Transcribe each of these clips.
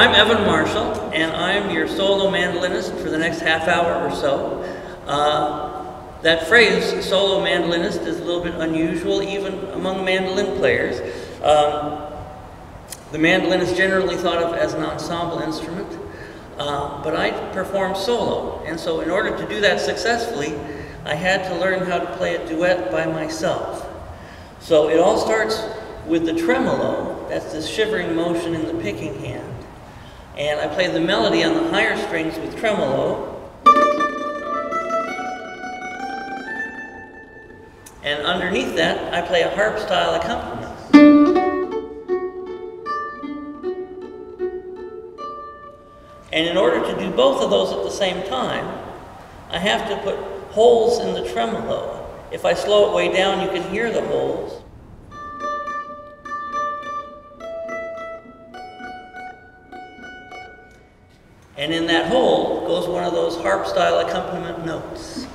I'm Evan Marshall, and I'm your solo mandolinist for the next half hour or so. Uh, that phrase, solo mandolinist, is a little bit unusual even among mandolin players. Um, the mandolin is generally thought of as an ensemble instrument, uh, but I perform solo, and so in order to do that successfully, I had to learn how to play a duet by myself. So it all starts with the tremolo, that's this shivering motion in the picking hand. And I play the melody on the higher strings with tremolo. And underneath that, I play a harp style accompaniment. And in order to do both of those at the same time, I have to put holes in the tremolo. If I slow it way down, you can hear the holes. And in that hole goes one of those harp style accompaniment notes.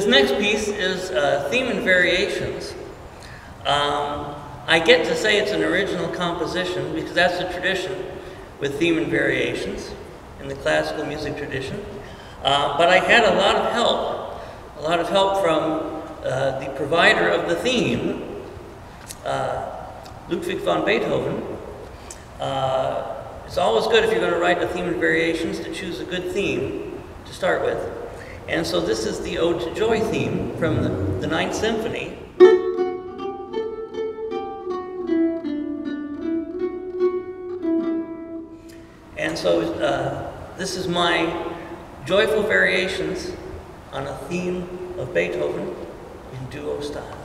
This next piece is uh, Theme and Variations. Um, I get to say it's an original composition because that's the tradition with theme and variations in the classical music tradition. Uh, but I had a lot of help, a lot of help from uh, the provider of the theme, uh, Ludwig van Beethoven. Uh, it's always good if you're going to write a theme and variations to choose a good theme to start with. And so this is the Ode to Joy theme from the, the Ninth Symphony. And so uh, this is my joyful variations on a theme of Beethoven in duo style.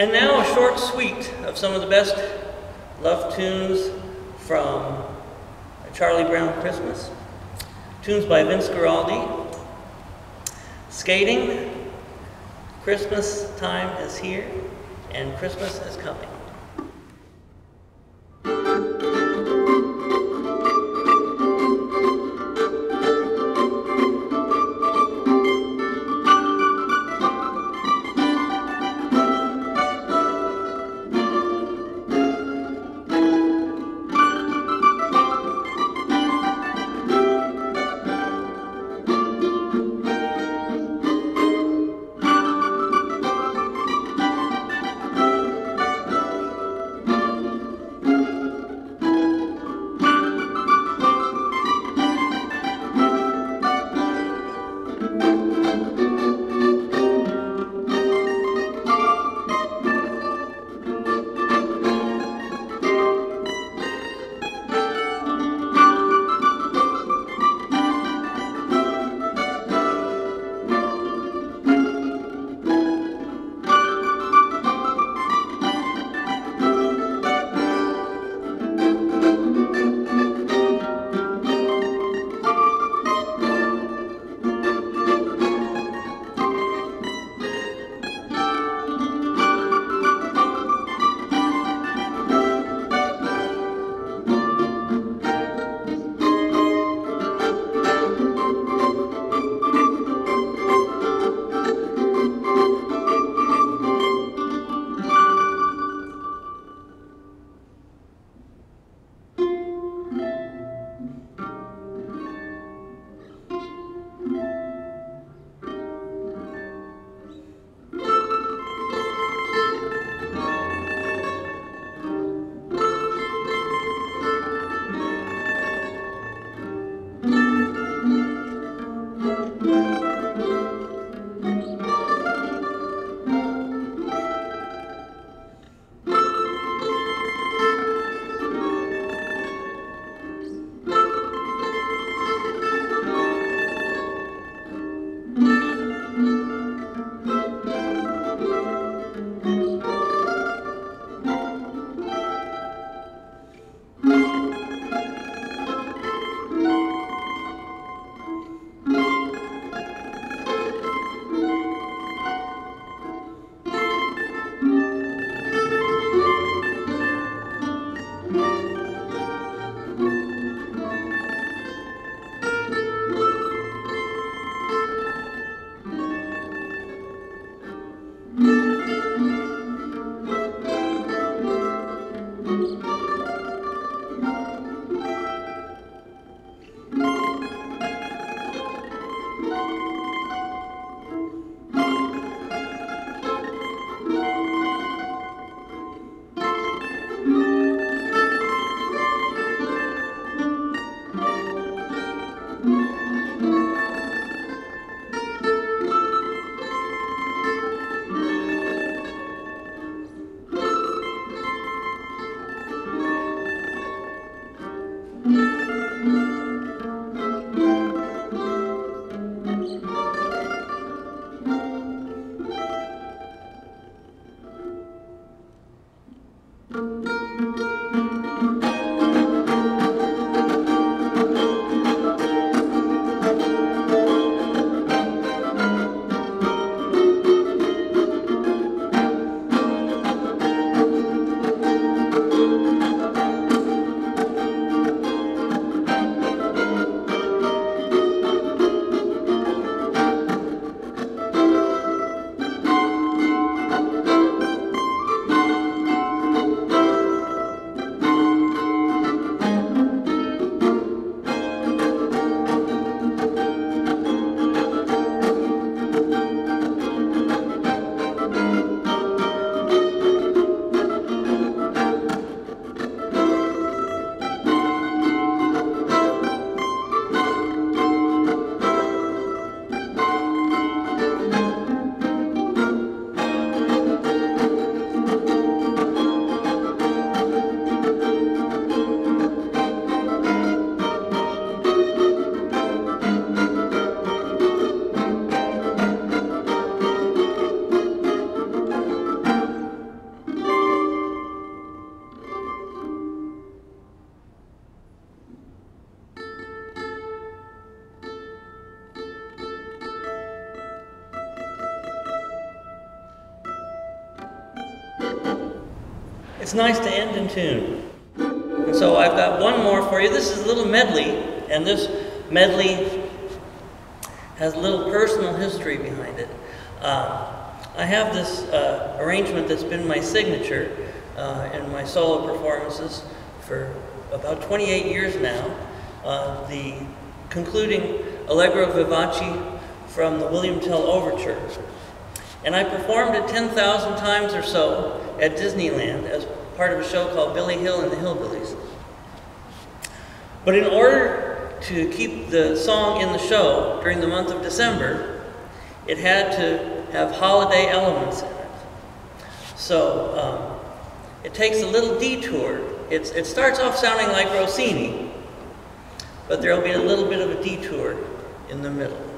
And now a short suite of some of the best love tunes from Charlie Brown Christmas. Tunes by Vince Guaraldi. Skating, Christmas time is here, and Christmas is coming. It's nice to end in tune. And so I've got one more for you. This is a little medley, and this medley has a little personal history behind it. Uh, I have this uh, arrangement that's been my signature uh, in my solo performances for about 28 years now. Uh, the concluding Allegro Vivace from the William Tell Overture. And I performed it 10,000 times or so at Disneyland as part of a show called Billy Hill and the Hillbillies. But in order to keep the song in the show during the month of December, it had to have holiday elements in it. So um, it takes a little detour. It's, it starts off sounding like Rossini, but there'll be a little bit of a detour in the middle.